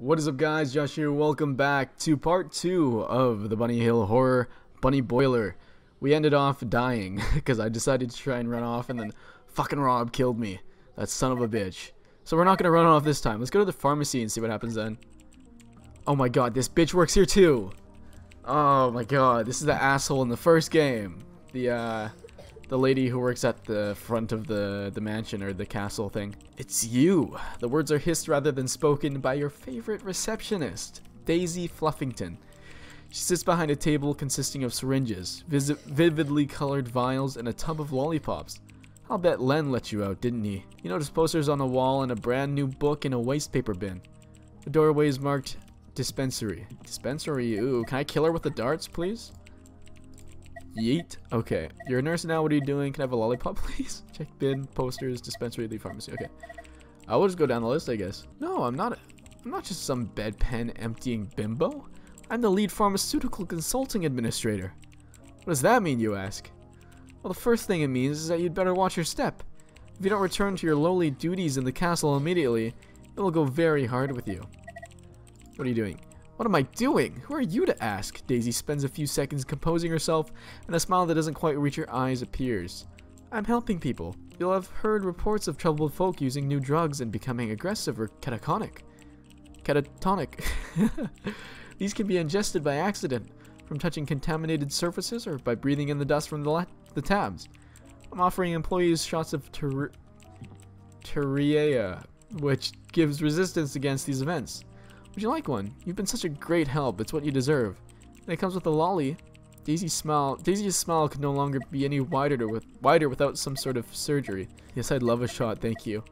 What is up guys, Josh here, welcome back to part 2 of the Bunny Hill Horror Bunny Boiler. We ended off dying, because I decided to try and run off and then fucking Rob killed me. That son of a bitch. So we're not gonna run off this time, let's go to the pharmacy and see what happens then. Oh my god, this bitch works here too! Oh my god, this is the asshole in the first game. The, uh, the lady who works at the front of the, the mansion or the castle thing. It's you. The words are hissed rather than spoken by your favorite receptionist, Daisy Fluffington. She sits behind a table consisting of syringes, vividly colored vials, and a tub of lollipops. I'll bet Len let you out, didn't he? You notice posters on the wall and a brand new book in a waste paper bin. The doorway is marked dispensary. Dispensary, ooh. Can I kill her with the darts, please? Yeet. Okay. You're a nurse now. What are you doing? Can I have a lollipop, please? Check bin, posters, dispensary, leave pharmacy. Okay. I will just go down the list, I guess. No, I'm not. I'm not just some bedpan emptying bimbo. I'm the lead pharmaceutical consulting administrator. What does that mean, you ask? Well, the first thing it means is that you'd better watch your step. If you don't return to your lowly duties in the castle immediately, it will go very hard with you. What are you doing? What am I doing? Who are you to ask? Daisy spends a few seconds composing herself, and a smile that doesn't quite reach her eyes appears. I'm helping people. You'll have heard reports of troubled folk using new drugs and becoming aggressive or catatonic. Catatonic. These can be ingested by accident, from touching contaminated surfaces or by breathing in the dust from the, the tabs. I'm offering employees shots of ter Teria, which gives resistance against these events. Would you like one? You've been such a great help. It's what you deserve. And it comes with a lolly. Daisy's smile Daisy's smile could no longer be any wider with wider without some sort of surgery. Yes, I'd love a shot, thank you.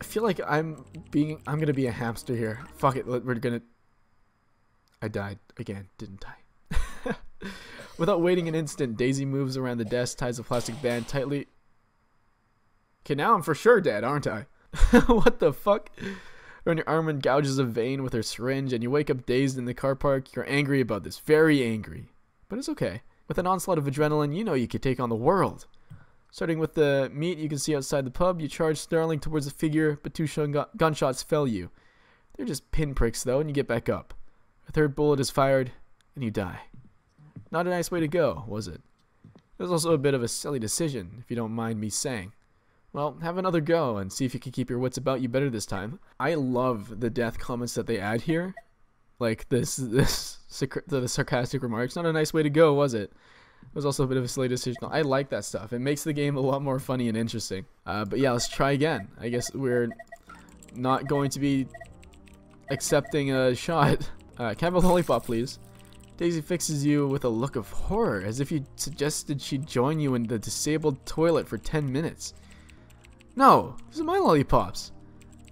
I feel like I'm being I'm gonna be a hamster here. Fuck it, we're gonna I died again, didn't I? Without waiting an instant, Daisy moves around the desk, ties a plastic band tightly. Okay, now I'm for sure dead, aren't I? what the fuck? Around your arm and gouges a vein with her syringe, and you wake up dazed in the car park. You're angry about this, very angry. But it's okay. With an onslaught of adrenaline, you know you could take on the world. Starting with the meat you can see outside the pub, you charge snarling towards the figure, but two gunshots fell you. They're just pinpricks, though, and you get back up. A third bullet is fired, and you die. Not a nice way to go, was it? It was also a bit of a silly decision, if you don't mind me saying. Well, have another go and see if you can keep your wits about you better this time. I love the death comments that they add here. Like this, this the sarcastic remarks. Not a nice way to go, was it? It was also a bit of a silly decision. I like that stuff. It makes the game a lot more funny and interesting. Uh, but yeah, let's try again. I guess we're not going to be accepting a shot. Uh, can I have a lollipop, please? Daisy fixes you with a look of horror, as if you suggested she'd join you in the disabled toilet for 10 minutes. No, these are my lollipops.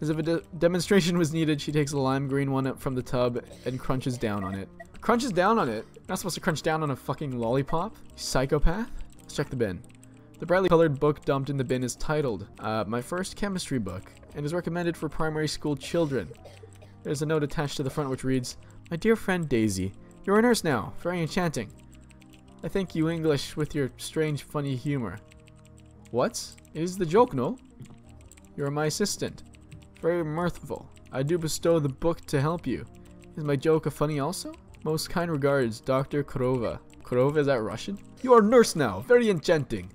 As if a de demonstration was needed, she takes a lime green one up from the tub and crunches down on it. Crunches down on it? Not supposed to crunch down on a fucking lollipop? psychopath? Let's check the bin. The brightly colored book dumped in the bin is titled, uh, My First Chemistry Book, and is recommended for primary school children. There's a note attached to the front which reads, My dear friend Daisy, you're a nurse now. Very enchanting. I thank you English with your strange funny humor. What? It is the joke, no? You are my assistant. Very mirthful. I do bestow the book to help you. Is my joke a funny also? Most kind regards, Dr. Korova. Korova, is that Russian? You are nurse now. Very enchanting.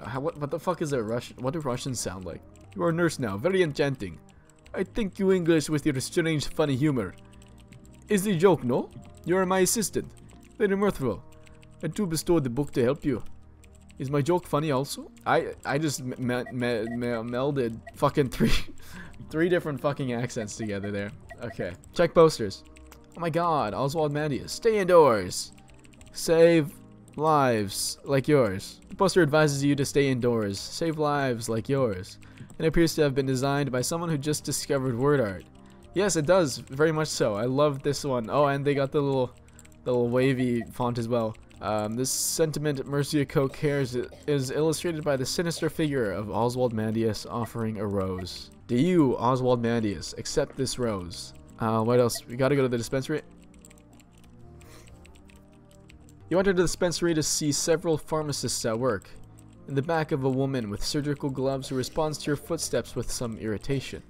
Uh, what, what the fuck is a Russian? What do Russians sound like? You are nurse now. Very enchanting. I think you English with your strange funny humor. Is the joke, no? You are my assistant. Very mirthful. I do bestow the book to help you. Is my joke funny also? I I just me me me melded fucking three three different fucking accents together there. Okay. Check posters. Oh my god, Ozymandias. Stay indoors. Save lives like yours. The poster advises you to stay indoors. Save lives like yours. It appears to have been designed by someone who just discovered word art. Yes, it does. Very much so. I love this one. Oh, and they got the little, the little wavy font as well. Um, this sentiment Mercia Co. cares is illustrated by the sinister figure of Ozymandias offering a rose. Do you, Ozymandias, accept this rose? Uh, what else? We gotta go to the dispensary. You enter the dispensary to see several pharmacists at work. In the back of a woman with surgical gloves who responds to your footsteps with some irritation.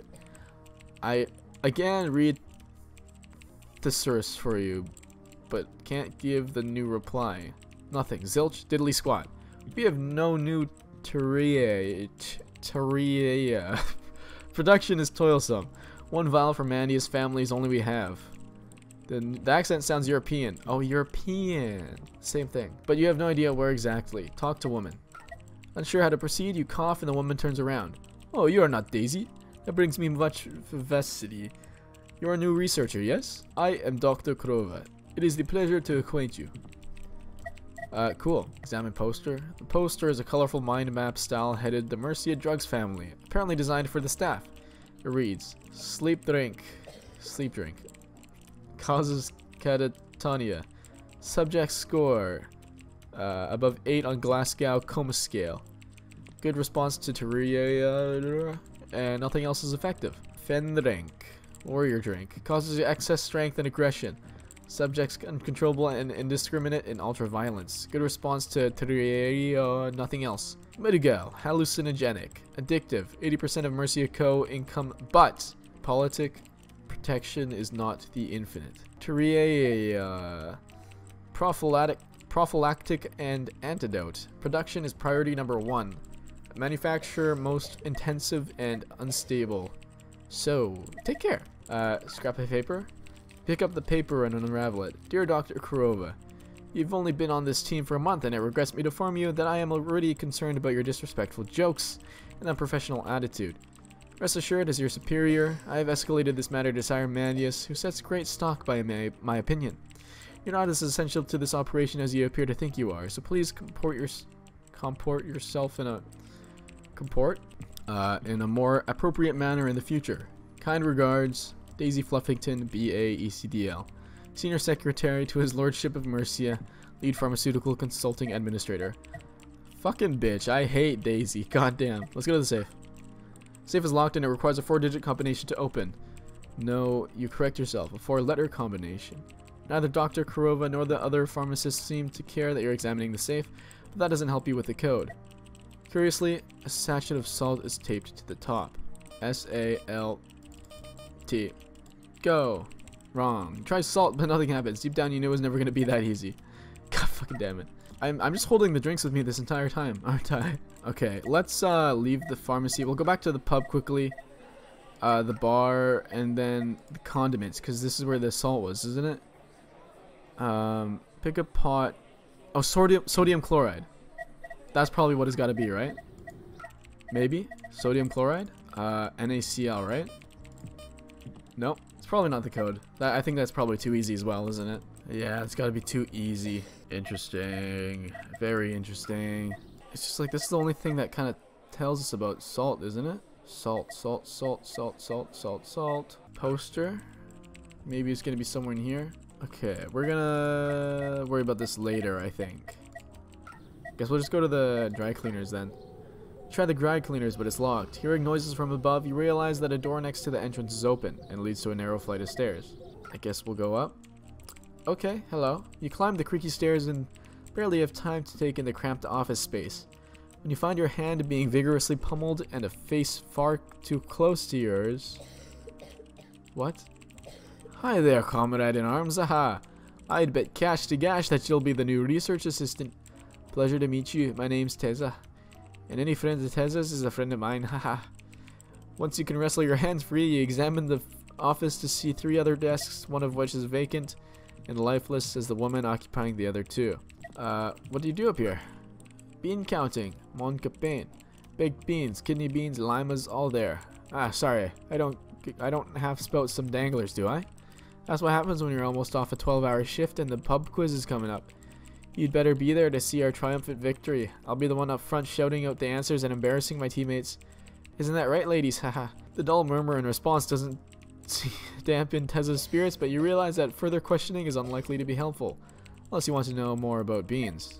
I again read thesaurus for you, but can't give the new reply. Nothing. Zilch, diddly squat. We have no new Teria. Teria. Production is toilsome. One vial for Mandius family is only we have. The, the accent sounds European. Oh, European. Same thing. But you have no idea where exactly. Talk to woman. Unsure how to proceed, you cough and the woman turns around. Oh, you are not Daisy. That brings me much vivacity. You are a new researcher, yes? I am Dr. Kurova. It is the pleasure to acquaint you. Uh, cool. Examine poster. The poster is a colorful mind map style headed the Mercia Drugs family, apparently designed for the staff. It reads, Sleep drink. Sleep drink. Causes catatonia. Subject score. Uh, above 8 on Glasgow Coma Scale. Good response to Teria, and nothing else is effective. Fen drink. Warrior drink. Causes excess strength and aggression. Subjects uncontrollable and indiscriminate in ultra violence. Good response to Teria, nothing else. Medigal, hallucinogenic, addictive, 80% of Mercia Co. income, but politic protection is not the infinite. Teria, prophylactic, prophylactic and antidote. Production is priority number one. Manufacture most intensive and unstable. So, take care. Uh, scrap of paper. Pick up the paper and unravel it. Dear Dr. Kurova, You've only been on this team for a month and it regrets me to inform you that I am already concerned about your disrespectful jokes and unprofessional attitude. Rest assured, as your superior, I have escalated this matter to Sire Mandius, who sets great stock by my, my opinion. You're not as essential to this operation as you appear to think you are, so please comport, your, comport yourself in a comport uh, in a more appropriate manner in the future. Kind regards, Daisy Fluffington, BA ECDL. Senior Secretary to His Lordship of Mercia, Lead Pharmaceutical Consulting Administrator. Fucking bitch, I hate Daisy. Goddamn. Let's go to the safe. Safe is locked and it requires a four-digit combination to open. No, you correct yourself. A four-letter combination. Neither Dr. Kurova nor the other pharmacists seem to care that you're examining the safe, but that doesn't help you with the code. Curiously, a sachet of salt is taped to the top. S-A-L-T. Go. Wrong. Try salt, but nothing happens. Deep down, you knew it was never going to be that easy. God fucking damn it. I'm, I'm just holding the drinks with me this entire time, aren't I? Okay, let's uh, leave the pharmacy. We'll go back to the pub quickly. Uh, the bar, and then the condiments, because this is where the salt was, isn't it? Um, pick a pot. Oh, sodium, sodium chloride. That's probably what it's got to be, right? Maybe? Sodium chloride? Uh, NaCl, right? Nope probably not the code. That, I think that's probably too easy as well, isn't it? Yeah, it's got to be too easy. Interesting. Very interesting. It's just like this is the only thing that kind of tells us about salt, isn't it? Salt, salt, salt, salt, salt, salt, salt. Poster. Maybe it's going to be somewhere in here. Okay, we're going to worry about this later, I think. Guess we'll just go to the dry cleaners then. Try the dry cleaners, but it's locked. Hearing noises from above, you realize that a door next to the entrance is open and leads to a narrow flight of stairs. I guess we'll go up. Okay, hello. You climb the creaky stairs and barely have time to take in the cramped office space. When you find your hand being vigorously pummeled and a face far too close to yours... What? Hi there, comrade in arms, aha! I'd bet cash to gash that you'll be the new research assistant. Pleasure to meet you, my name's Teza. And any friend that has us is a friend of mine, haha. Once you can wrestle your hands free, you examine the office to see three other desks, one of which is vacant and lifeless as the woman occupying the other two. Uh, what do you do up here? Bean counting, mon capin. Baked beans, kidney beans, limas, all there. Ah, sorry, I don't, I don't have spout some danglers, do I? That's what happens when you're almost off a 12-hour shift and the pub quiz is coming up. You'd better be there to see our triumphant victory. I'll be the one up front shouting out the answers and embarrassing my teammates. Isn't that right, ladies? Haha. the dull murmur in response doesn't dampen Teza's spirits, but you realize that further questioning is unlikely to be helpful. Unless you want to know more about beans.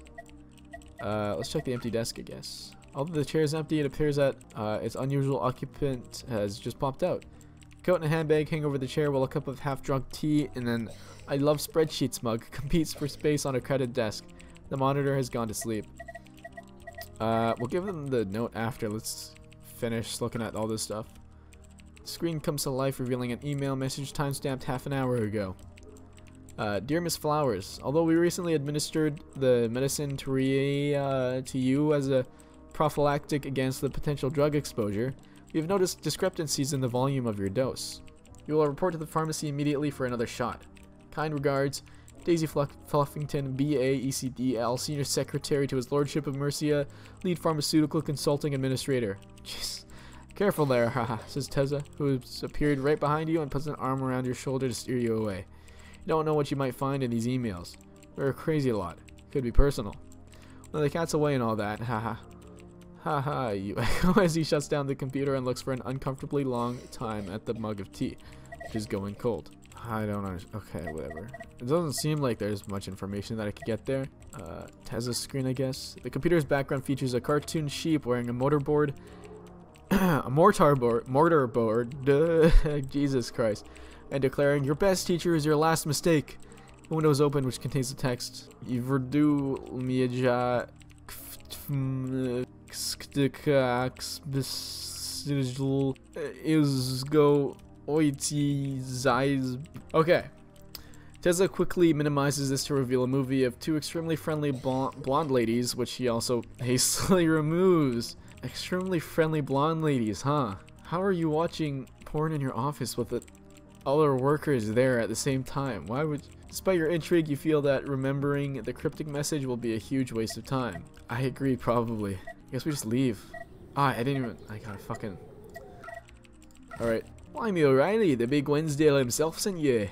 Uh, let's check the empty desk, I guess. Although the chair is empty, it appears that uh, its unusual occupant has just popped out. Coat and a handbag hang over the chair while a cup of half-drunk tea and then I love spreadsheets mug competes for space on a credit desk. The monitor has gone to sleep. Uh, we'll give them the note after. Let's finish looking at all this stuff. Screen comes to life revealing an email message timestamped half an hour ago. Uh, Dear Miss Flowers, although we recently administered the medicine to, re, uh, to you as a prophylactic against the potential drug exposure, we have noticed discrepancies in the volume of your dose. You will report to the pharmacy immediately for another shot. Kind regards, Daisy Fluff- Fluffington, BAECDL, Senior Secretary to His Lordship of Mercia, Lead Pharmaceutical Consulting Administrator. Jeez. Careful there, haha, says Teza, who has appeared right behind you and puts an arm around your shoulder to steer you away. You don't know what you might find in these emails. They're a crazy lot. Could be personal. Well, the cat's away and all that, haha. Haha, you echo as he shuts down the computer and looks for an uncomfortably long time at the mug of tea, which is going cold. I don't know. Okay, whatever. It doesn't seem like there's much information that I could get there. Uh, Teza's screen, I guess. The computer's background features a cartoon sheep wearing a motorboard, a mortar board, mortar board, Jesus Christ, and declaring, your best teacher is your last mistake. The window is open, which contains the text, Iverdu Miaja Okay. Teza quickly minimizes this to reveal a movie of two extremely friendly blonde, blonde ladies, which he also hastily removes. Extremely friendly blonde ladies, huh? How are you watching porn in your office with the other workers there at the same time? Why would... Despite your intrigue, you feel that remembering the cryptic message will be a huge waste of time. I agree, probably. I guess we just leave. Ah, I didn't even... I gotta fucking... Alright. Why, me O'Reilly, the big Wednesdale himself sent you.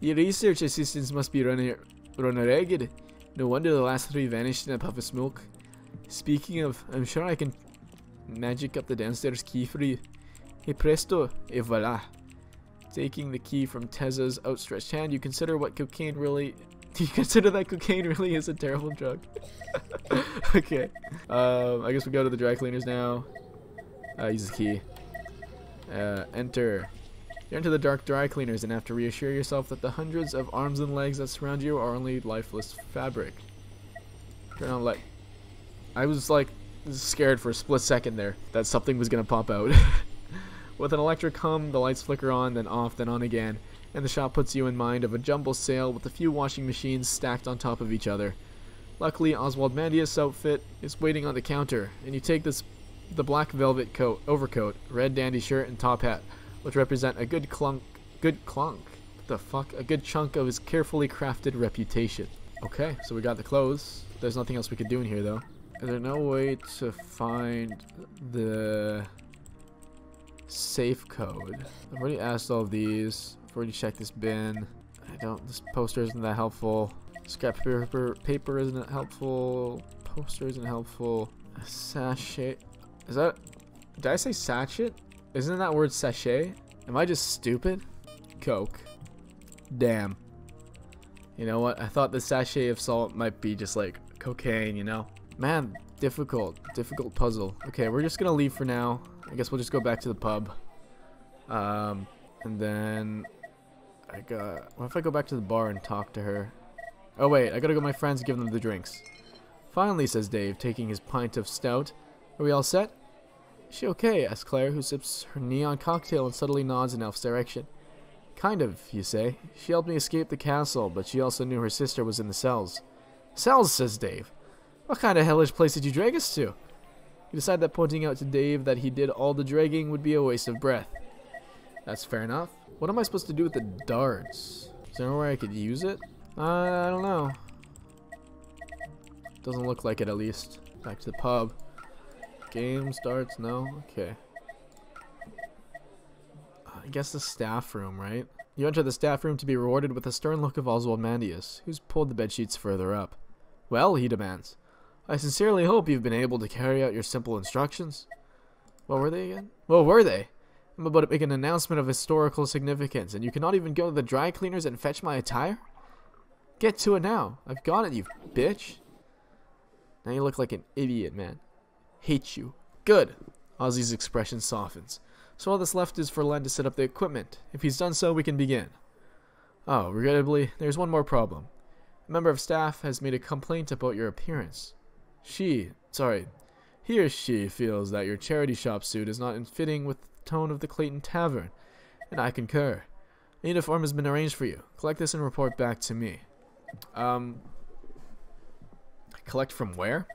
Your research assistants must be running, running ragged. No wonder the last three vanished in a puff of smoke. Speaking of, I'm sure I can magic up the downstairs key for you. Hey presto, et voila. Taking the key from Teza's outstretched hand, you consider what cocaine really... Do you consider that cocaine really is a terrible drug? okay. Um, I guess we go to the dry cleaners now. Uh, use the key. Uh, enter. You enter the dark dry cleaners and have to reassure yourself that the hundreds of arms and legs that surround you are only lifeless fabric. Turn on light. I was like scared for a split second there that something was gonna pop out. With an electric hum, the lights flicker on, then off, then on again, and the shop puts you in mind of a jumble sale with a few washing machines stacked on top of each other. Luckily, Oswald Mandius' outfit is waiting on the counter, and you take this the black velvet coat, overcoat, red dandy shirt, and top hat, which represent a good clunk, good clunk, the fuck, a good chunk of his carefully crafted reputation. Okay, so we got the clothes. There's nothing else we could do in here, though. Is there no way to find the safe code? I've already asked all of these. I've already checked this bin. I don't. This poster isn't that helpful. Scrap paper, paper isn't helpful. Poster isn't helpful. Sachet. Is that? Did I say sachet? Isn't that word sachet? Am I just stupid? Coke. Damn. You know what? I thought the sachet of salt might be just like cocaine, you know? Man, difficult. Difficult puzzle. Okay, we're just gonna leave for now. I guess we'll just go back to the pub. Um, and then I got. What if I go back to the bar and talk to her? Oh wait, I gotta go to my friends and give them the drinks. Finally, says Dave, taking his pint of stout. Are we all set? Is she okay? asks Claire, who sips her neon cocktail and subtly nods in Elf's direction. Kind of, you say. She helped me escape the castle, but she also knew her sister was in the cells. Cells, says Dave. What kind of hellish place did you drag us to? You decide that pointing out to Dave that he did all the dragging would be a waste of breath. That's fair enough. What am I supposed to do with the darts? Is there anywhere I could use it? Uh, I don't know. Doesn't look like it at least. Back to the pub. Game starts, no? Okay. I guess the staff room, right? You enter the staff room to be rewarded with a stern look of Oswald Mandius, who's pulled the bedsheets further up. Well, he demands. I sincerely hope you've been able to carry out your simple instructions. What were they again? What were they? I'm about to make an announcement of historical significance, and you cannot even go to the dry cleaners and fetch my attire? Get to it now. I've got it, you bitch. Now you look like an idiot, man. Hate you. Good. Ozzy's expression softens. So all that's left is for Len to set up the equipment. If he's done so, we can begin. Oh, regrettably, there's one more problem. A member of staff has made a complaint about your appearance. She, sorry, he or she feels that your charity shop suit is not in fitting with tone of the Clayton Tavern, and I concur. A uniform has been arranged for you. Collect this and report back to me. Um, collect from where?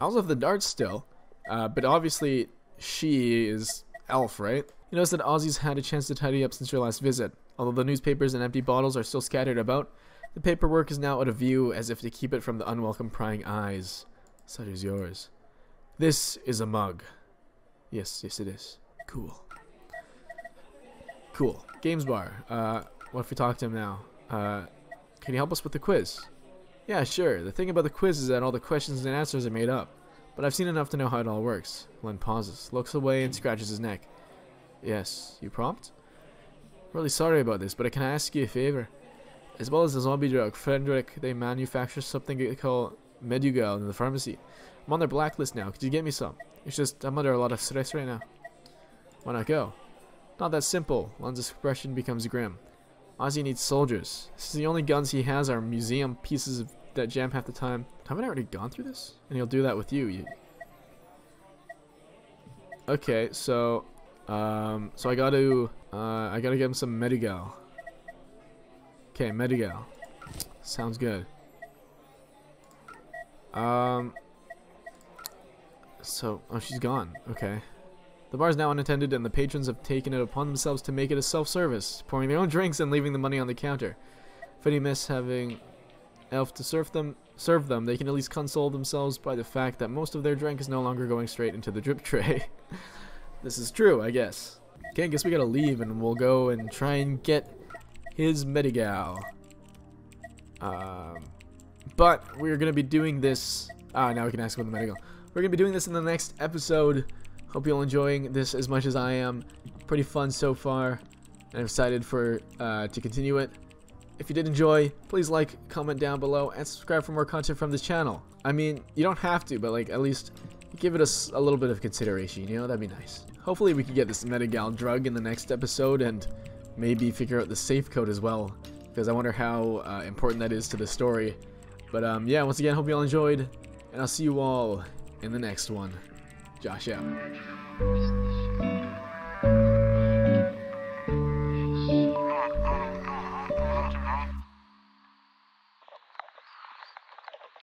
I also have the darts still, uh, but obviously she is Elf, right? You notice that Ozzy's had a chance to tidy up since your last visit. Although the newspapers and empty bottles are still scattered about, the paperwork is now out of view as if to keep it from the unwelcome prying eyes, such as yours. This is a mug. Yes, yes it is. Cool. Cool. Games bar. Uh, what if we talk to him now? Uh, can you help us with the quiz? Yeah, sure. The thing about the quiz is that all the questions and answers are made up. But I've seen enough to know how it all works. Len pauses, looks away, and scratches his neck. Yes, you prompt? Really sorry about this, but I can I ask you a favor? As well as the zombie drug, Frederick, they manufacture something they call Medigal in the pharmacy. I'm on their blacklist now. Could you get me some? It's just, I'm under a lot of stress right now. Why not go? Not that simple. Len's expression becomes grim. Ozzy needs soldiers. This is the only guns he has are museum pieces of, that jam half the time. Haven't I already gone through this? And he'll do that with you. you... Okay, so, um, so I gotta, uh, I gotta get him some Medigal. Okay, Medigal. Sounds good. Um, so, oh, she's gone. Okay. The bar is now unattended, and the patrons have taken it upon themselves to make it a self-service, pouring their own drinks and leaving the money on the counter. If any miss having Elf to serve them, serve them, they can at least console themselves by the fact that most of their drink is no longer going straight into the drip tray. this is true, I guess. Okay, I guess we gotta leave, and we'll go and try and get his Medigal. Um, but we're gonna be doing this. Ah, now we can ask about the Medigal. We're gonna be doing this in the next episode. Hope you're all enjoying this as much as I am. Pretty fun so far, and I'm excited for uh, to continue it. If you did enjoy, please like, comment down below, and subscribe for more content from this channel. I mean, you don't have to, but like at least give it a, a little bit of consideration. You know, that'd be nice. Hopefully, we can get this Medigal drug in the next episode, and maybe figure out the safe code as well, because I wonder how uh, important that is to the story. But um, yeah, once again, hope you all enjoyed, and I'll see you all in the next one. Josh out.